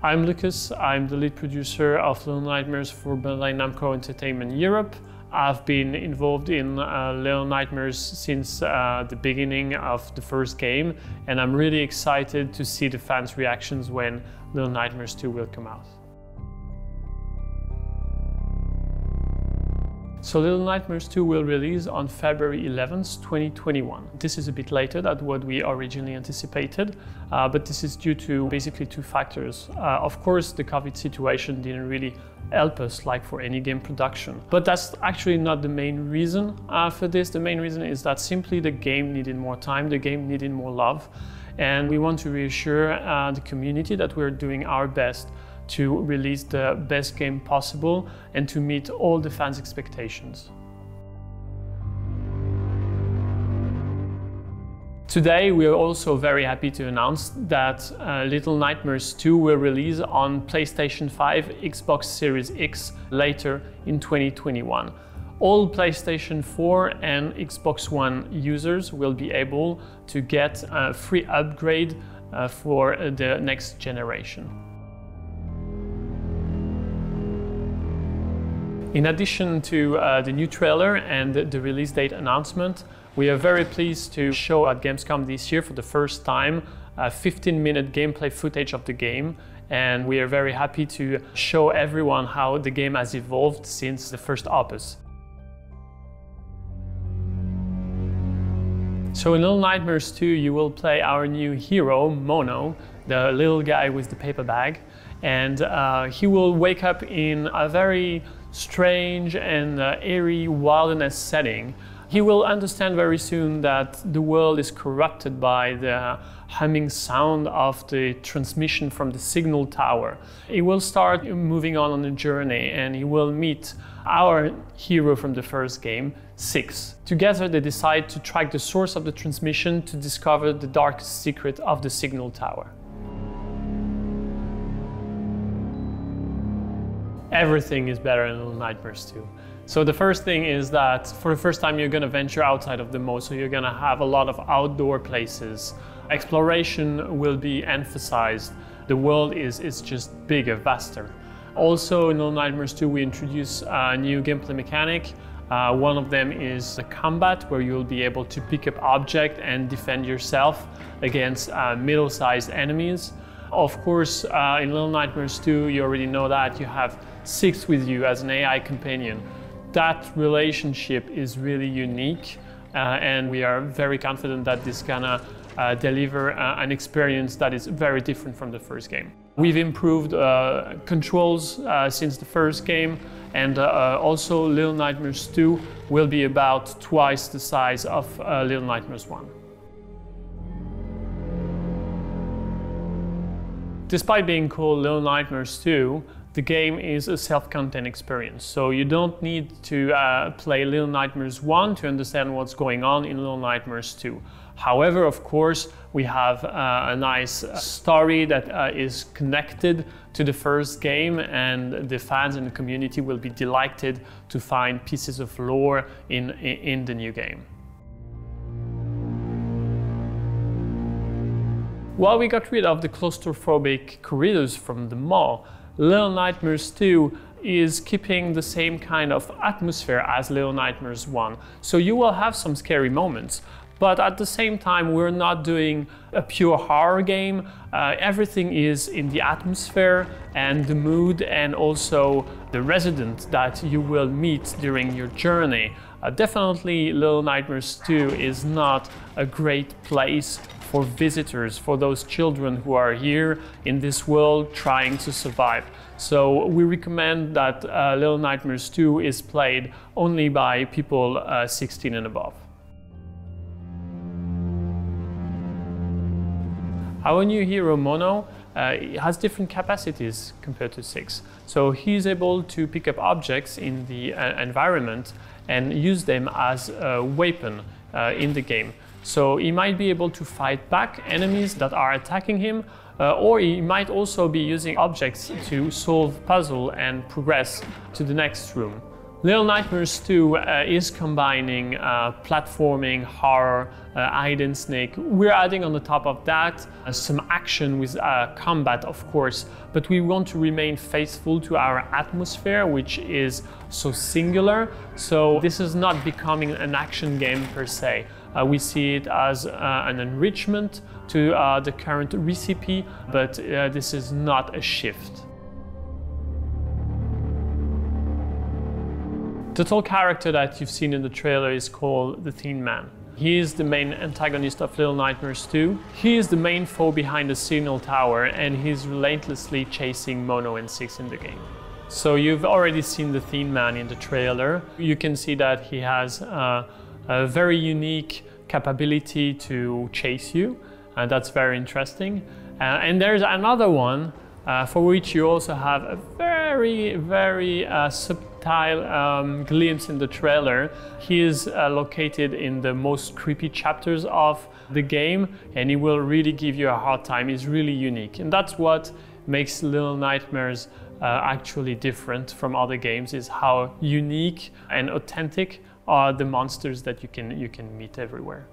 I'm Lucas, I'm the lead producer of Little Nightmares for Bandai Namco Entertainment Europe. I've been involved in uh, Little Nightmares since uh, the beginning of the first game, and I'm really excited to see the fans' reactions when Little Nightmares 2 will come out. So Little Nightmares 2 will release on February 11th, 2021. This is a bit later than what we originally anticipated, uh, but this is due to basically two factors. Uh, of course, the COVID situation didn't really help us like for any game production. But that's actually not the main reason uh, for this. The main reason is that simply the game needed more time, the game needed more love, and we want to reassure uh, the community that we're doing our best to release the best game possible and to meet all the fans' expectations. Today, we are also very happy to announce that uh, Little Nightmares 2 will release on PlayStation 5, Xbox Series X later in 2021. All PlayStation 4 and Xbox One users will be able to get a free upgrade uh, for the next generation. In addition to uh, the new trailer and the release date announcement, we are very pleased to show at Gamescom this year for the first time a 15 minute gameplay footage of the game and we are very happy to show everyone how the game has evolved since the first opus. So in Little Nightmares 2 you will play our new hero, Mono, the little guy with the paper bag and uh, he will wake up in a very strange and uh, eerie wilderness setting, he will understand very soon that the world is corrupted by the humming sound of the transmission from the signal tower. He will start moving on on a journey and he will meet our hero from the first game, Six. Together they decide to track the source of the transmission to discover the darkest secret of the signal tower. Everything is better in Little Nightmares 2. So the first thing is that for the first time you're going to venture outside of the Maw, so you're going to have a lot of outdoor places. Exploration will be emphasized. The world is, is just bigger, vaster. Also in Little Nightmares 2 we introduce a new gameplay mechanic. Uh, one of them is the combat where you'll be able to pick up object and defend yourself against uh, middle-sized enemies. Of course, uh, in Little Nightmares 2, you already know that you have Six with you as an AI companion. That relationship is really unique, uh, and we are very confident that this gonna uh, deliver uh, an experience that is very different from the first game. We've improved uh, controls uh, since the first game, and also Little Nightmares 2 will be about twice the size of Little Nightmares 1. Despite being called Little Nightmares 2, the game is a self-contained experience. So you don't need to uh, play Little Nightmares 1 to understand what's going on in Little Nightmares 2. However, of course, we have uh, a nice story that uh, is connected to the first game and the fans and the community will be delighted to find pieces of lore in, in the new game. While we got rid of the claustrophobic corridors from the Maw, Little Nightmares 2 is keeping the same kind of atmosphere as Little Nightmares 1. So you will have some scary moments, but at the same time we're not doing a pure horror game. Uh, everything is in the atmosphere and the mood and also the resident that you will meet during your journey. Uh, definitely Little Nightmares 2 is not a great place for visitors, for those children who are here in this world trying to survive. So we recommend that uh, Little Nightmares 2 is played only by people uh, 16 and above. Our new hero Mono uh, has different capacities compared to Six. So he's able to pick up objects in the uh, environment and use them as a weapon uh, in the game. So he might be able to fight back enemies that are attacking him, uh, or he might also be using objects to solve puzzle and progress to the next room. Little Nightmares 2 uh, is combining uh, platforming, horror, uh, and snake. We're adding on the top of that uh, some action with uh, combat, of course, but we want to remain faithful to our atmosphere, which is so singular. So this is not becoming an action game per se. Uh, we see it as uh, an enrichment to the current recipe, but this is not a shift. The tall character that you've seen in the trailer is called the Thin Man. He is the main antagonist of Little Nightmares 2. He is the main foe behind the signal tower and he's relentlessly chasing Mono and Six in the game. So you've already seen the Thin Man in the trailer. You can see that he has uh, a very unique capability to chase you and that's very interesting. Uh, and there's another one uh, for which you also have a very, very uh, subtle um, glimpse in the trailer. He is uh, located in the most creepy chapters of the game and he will really give you a hard time. He's really unique and that's what makes Little Nightmares uh, actually different from other games is how unique and authentic are the monsters that you can, you can meet everywhere.